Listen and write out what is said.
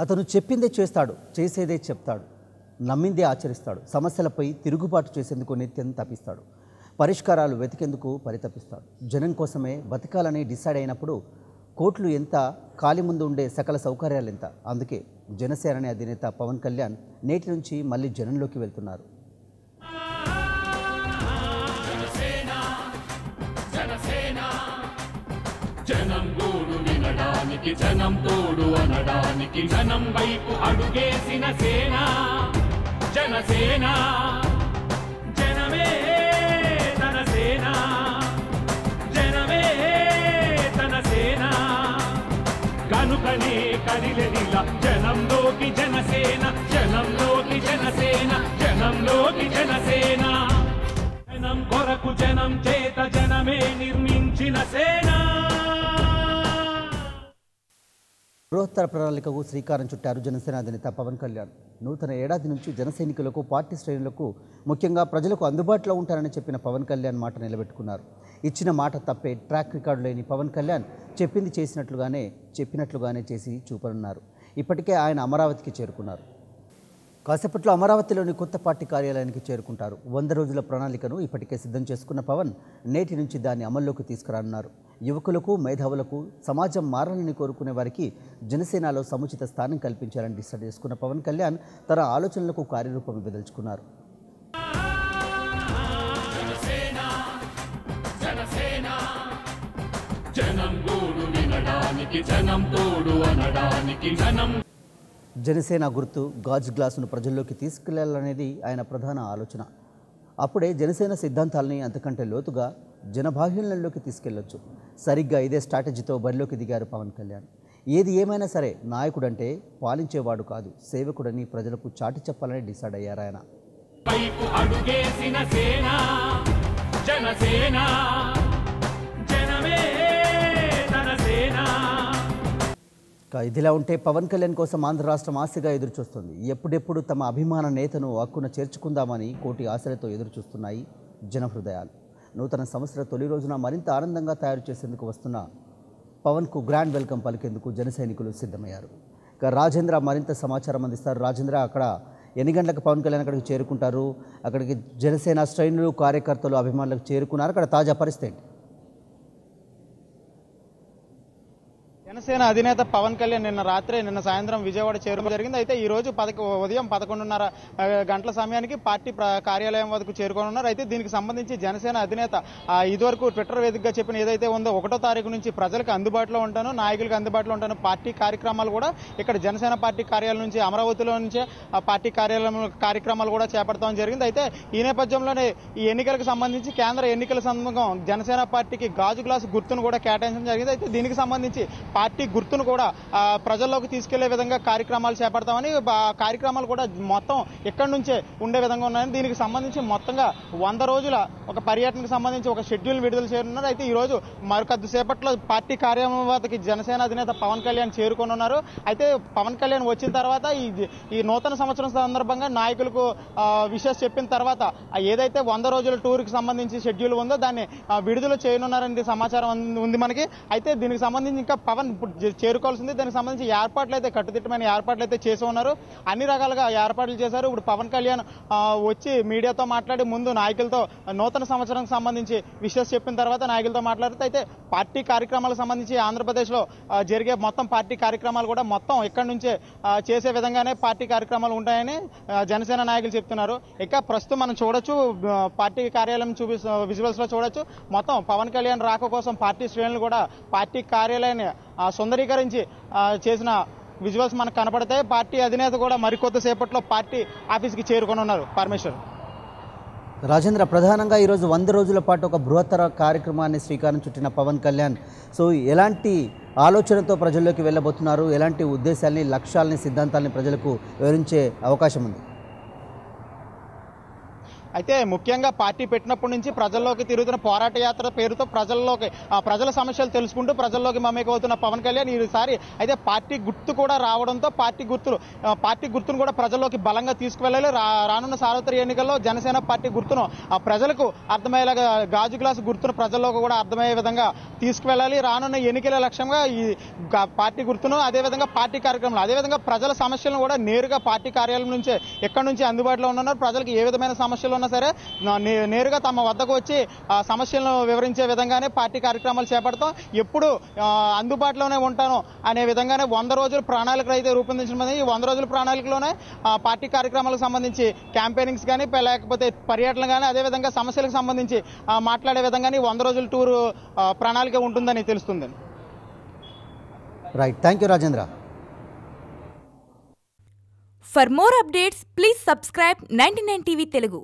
అతను చెప్పిందే చేస్తాడు చేసేదే చెప్తాడు నమ్మిందే ఆచరిస్తాడు సమస్యలపై తిరుగుబాటు చేసేందుకు నిత్యం తప్పిస్తాడు పరిష్కారాలు వెతికేందుకు పరితపిస్తాడు. జనం కోసమే బతకాలని డిసైడ్ అయినప్పుడు కోట్లు ఎంత ఖాళీ ముందు ఉండే సకల సౌకర్యాలు ఎంత? అందుకే జనసేన అధినేత పవన్ కళ్యాణ్ నేటి నుంచి మళ్ళీ జనంలోకి వెళ్తున్నారు. జనం అనడానికి జనం తోడు అనడానికి జనం వైపు అడుగేసిన సేన జనసేన. జనమే తన సేన జనమే తన సేన. కనుకనే కదిలెదిలా జనంలోకి జనసేన బృహత్తర ప్రణాళికకు శ్రీకారం చుట్టారు జనసేన అధినేత పవన్ కళ్యాణ్. నూతన ఏడాది నుంచి జనసైనికులకు పార్టీ శ్రేణులకు ముఖ్యంగా ప్రజలకు అందుబాటులో ఉంటారని చెప్పిన పవన్ కళ్యాణ్ మాట నిలబెట్టుకున్నారు. ఇచ్చిన మాట తప్పే ట్రాక్ రికార్డు లేని పవన్ కళ్యాణ్ చెప్పింది చేసినట్లుగానే చెప్పినట్లుగానే చేసి చూపనున్నారు. ఇప్పటికే ఆయన అమరావతికి చేరుకున్నారు. కాసేపట్లో అమరావతిలోని కొత్త పార్టీ కార్యాలయానికి చేరుకుంటారు. వంద రోజుల ప్రణాళికను ఇప్పటికే సిద్ధం చేసుకున్న పవన్ నేటి నుంచి దాన్ని అమల్లోకి తీసుకురానున్నారు. యువకులకు మేధావులకు సమాజం మారాలని కోరుకునే వారికి జనసేనలో సముచిత స్థానం కల్పించాలని డిసైడ్ చేసుకున్న పవన్ కళ్యాణ్ తన ఆలోచనలకు కార్యరూపం విదల్చుకున్నారు. జనం తోడు అనడానికి జనం జనసేన గుర్తు గాజు గ్లాసును ప్రజల్లోకి తీసుకెళ్ళాలనేది ఆయన ప్రధాన ఆలోచన. అప్పుడే జనసేన సిద్ధాంతాలని అంతకంటే లోతుగా జనబాహ్యంలోకి తీసుకెళ్ళొచ్చు. సరిగ్గా ఇదే స్ట్రాటజీతో బరిలోకి దిగారు పవన్ కళ్యాణ్. ఏది ఏమైనా సరే నాయకుడంటే పాలించేవాడు కాదు సేవకుడని ప్రజలకు చాటి చెప్పాలని డిసైడ్ అయ్యారు ఆయన. ఇదిలా ఉంటే పవన్ కళ్యాణ్ కోసం ఆంధ్ర రాష్ట్రం ఆశగా ఎదురుచూస్తుంది. ఎప్పుడెప్పుడు తమ అభిమాన నేతను హక్కున చేర్చుకుందామని కోటి ఆశలతో ఎదురుచూస్తున్నాయి జనహృదయాలు నూతన సంవత్సర తొలి రోజున మరింత ఆనందంగా తయారు చేసేందుకు వస్తున్న పవన్కు గ్రాండ్ వెల్కమ్ పలికేందుకు జన సైనికులు సిద్ధమయ్యారు. ఇక రాజేంద్ర మరింత సమాచారం అందిస్తారు. రాజేంద్ర అక్కడ ఎన్ని గంటలకు పవన్ కళ్యాణ్ అక్కడికి చేరుకుంటారు? అక్కడికి జనసేన శ్రేణులు కార్యకర్తలు అభిమానులకు చేరుకున్నారు? అక్కడ తాజా పరిస్థితి ఏంటి? జనసేన అధినేత పవన్ కళ్యాణ్ నిన్న రాత్రి నిన్న సాయంత్రం విజయవాడ చేరడం జరిగింది. అయితే ఈ రోజు పదక ఉదయం పదకొండున్నర గంటల సమయానికి పార్టీ కార్యాలయం వద్దకు చేరుకోనున్నారు. అయితే దీనికి సంబంధించి జనసేన అధినేత ఇదివరకు ట్విట్టర్ వేదికగా చెప్పిన ఏదైతే ఉందో ఒకటో తారీఖు నుంచి ప్రజలకు అందుబాటులో ఉంటాను నాయకులకు అందుబాటులో ఉంటాను. పార్టీ కార్యక్రమాలు కూడా ఇక్కడ జనసేన పార్టీ కార్యాలయం నుంచి అమరావతిలో నుంచే పార్టీ కార్యాలయం కార్యక్రమాలు కూడా చేపడతాం జరిగింది. అయితే ఈ నేపథ్యంలోనే ఈ ఎన్నికలకు సంబంధించి కేంద్ర ఎన్నికల సంఘం జనసేన పార్టీకి గాజు గ్లాసు గుర్తును కూడా కేటాయించడం జరిగింది. అయితే దీనికి సంబంధించి పార్టీ గుర్తును కూడా ప్రజల్లోకి తీసుకెళ్ళే విధంగా కార్యక్రమాలు చేపడతామని కార్యక్రమాలు కూడా మొత్తం ఇక్కడి నుంచే ఉండే విధంగా ఉన్నాయని దీనికి సంబంధించి మొత్తంగా వంద రోజుల ఒక పర్యటనకు సంబంధించి ఒక షెడ్యూల్ విడుదల చేయనున్నారు. అయితే ఈ రోజు మరికొద్దిసేపట్లో పార్టీ కార్యాలయం వద్దకి జనసేన అధినేత పవన్ కళ్యాణ్ చేరుకోనున్నారు. అయితే పవన్ కళ్యాణ్ వచ్చిన తర్వాత ఈ ఈ నూతన సంవత్సరం సందర్భంగా నాయకులకు విషెస్ చెప్పిన తర్వాత ఏదైతే వంద రోజుల టూర్కి సంబంధించి షెడ్యూల్ ఉందో దాన్ని విడుదల చేయనున్నారని సమాచారం ఉంది మనకి. అయితే దీనికి సంబంధించి ఇంకా పవన్ ఇప్పుడు చేరుకోవాల్సింది. దానికి సంబంధించి ఏర్పాట్లు అయితే కట్టుదిట్టమైన ఏర్పాట్లు అయితే చేసి ఉన్నారు. అన్ని రకాలుగా ఏర్పాట్లు చేశారు. ఇప్పుడు పవన్ కళ్యాణ్ వచ్చి మీడియాతో మాట్లాడి ముందు నాయకులతో నూతన సంవత్సరానికి సంబంధించి విషయాలు చెప్పిన తర్వాత నాయకులతో మాట్లాడితే అయితే పార్టీ కార్యక్రమాలకు సంబంధించి ఆంధ్రప్రదేశ్లో జరిగే మొత్తం పార్టీ కార్యక్రమాలు కూడా మొత్తం ఇక్కడి నుంచే చేసే విధంగానే పార్టీ కార్యక్రమాలు ఉంటాయని జనసేన నాయకులు చెప్తున్నారు. ఇక ప్రస్తుతం మనం చూడొచ్చు పార్టీ కార్యాలయం చూపి విజువల్స్లో చూడొచ్చు. మొత్తం పవన్ కళ్యాణ్ రాక కోసం పార్టీ శ్రేణులు కూడా పార్టీ కార్యాలయాన్ని సుందరీకరించి చేసిన విజువల్స్ మనకు కనపడతాయి. పార్టీ అధినేత కూడా మరికొద్ది సేపట్లో పార్టీ ఆఫీస్కి చేరుకొని ఉన్నారు. పరమేశ్వర్. రాజేంద్ర ప్రధానంగా ఈరోజు వంద రోజుల పాటు ఒక బృహత్తర కార్యక్రమాన్ని శ్రీకారం చుట్టిన పవన్ కళ్యాణ్. సో ఎలాంటి ఆలోచనతో ప్రజల్లోకి వెళ్ళబోతున్నారు? ఎలాంటి ఉద్దేశాల్ని లక్ష్యాలని సిద్ధాంతాలని ప్రజలకు వివరించే అవకాశం ఉంది? అయితే ముఖ్యంగా పార్టీ పెట్టినప్పటి నుంచి ప్రజల్లోకి తిరుగుతున్న పోరాట యాత్ర పేరుతో ప్రజల్లోకి ఆ, ప్రజల సమస్యలు తెలుసుకుంటూ ప్రజల్లోకి మమేకవుతున్న పవన్ కళ్యాణ్ ఈసారి అయితే పార్టీ గుర్తు కూడా రావడంతో పార్టీ గుర్తులు పార్టీ గుర్తును కూడా ప్రజల్లోకి బలంగా తీసుకువెళ్ళాలి. రా- రానున్న సార్వత్రిక ఎన్నికల్లో జనసేన పార్టీ గుర్తును ఆ ప్రజలకు అర్థమయ్యేలాగా గాజు గ్లాసు గుర్తును ప్రజల్లోకి కూడా అర్థమయ్యే విధంగా తీసుకువెళ్ళాలి. రానున్న ఎన్నికల లక్ష్యంగా ఈ పార్టీ గుర్తును అదేవిధంగా పార్టీ కార్యక్రమాలు అదేవిధంగా ప్రజల సమస్యలను కూడా నేరుగా పార్టీ కార్యాలయం నుంచే ఎక్కడి నుంచి అందుబాటులో ఉన్నారు ప్రజలకు ఏ విధమైన సమస్యలు ఉన్నా సరే నేరుగా తమ వద్దకు వచ్చి ఆ సమస్యలను వివరించే విధంగానే పార్టీ కార్యక్రమాలు చేపడతాం. ఎప్పుడు అందుబాటులోనే ఉంటాను అనే విధంగానే వంద రోజుల ప్రణాళికలు అయితే రూపొందించడం ఈ వంద రోజుల ప్రణాళికలోనే ఆ, పార్టీ కార్యక్రమాలకు సంబంధించి క్యాంపెయినింగ్స్ కానీ లేకపోతే పర్యటనలు కానీ అదేవిధంగా సమస్యలకు సంబంధించి ఆ, మాట్లాడే విధంగానే ఈ వంద రోజుల టూర్ ప్రణాళిక ఉంటుందని తెలుస్తుంది right. Thank you Rajendra. For more updates, please subscribe 99 TV Telugu.